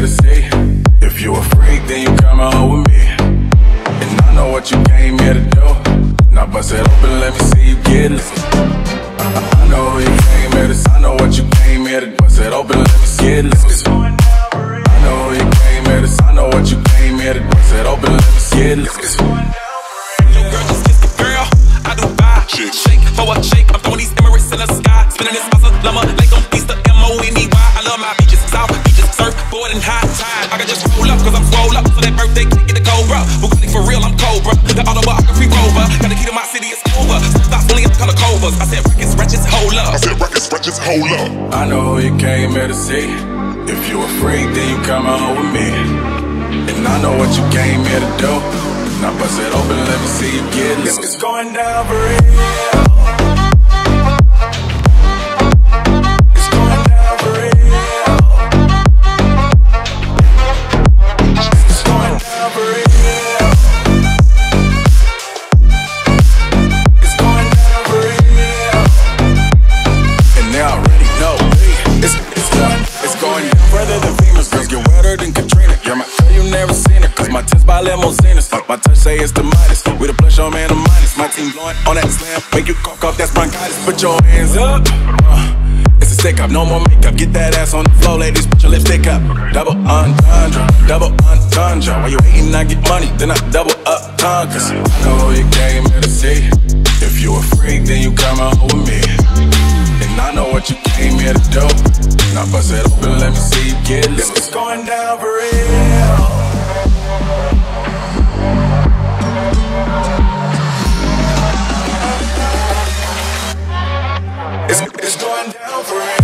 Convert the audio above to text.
here to see. If you a freak, then you come out with me. And I know what you came here to do. Now bust it open, let me see you get it. Cobra. Bugatti for real, I'm Cobra. The autobiography rover. Got the key to my city, it's over. Stop only in color covers. I said, Rickets, wretches, hold up. I said records, records, hold up. I know who you came here to see. If you a freak, then you come home with me. And I know what you came here to do. Now bust it open, let me see you get loose. It's going down for real. Never seen it. Cause my tits by limousines. My touch say it's the minus. We the plus your man, the minus. My team blowing on that slam. Make you cough, cough, that's bronchitis. Put your hands up. Uh, it's a stick up, no more makeup. Get that ass on the floor, ladies. Put your lipstick up. Double entendre, double entendre. While you hating, I get money, then I double up conquers. I know you came here to see. If you a freak, then you come out with me. And I know what you came here to do. Now bust it open, let me see you get loose. It's going down. Calvary.